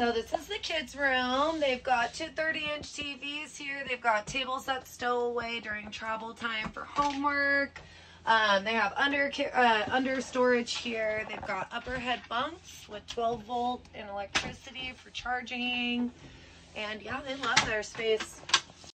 So this is the kids' room. They've got two 30-inch TVs here. They've got tables that stow away during travel time for homework. Um, they have under uh, under storage here. They've got upper head bunks with 12 volt and electricity for charging. And yeah, they love their space.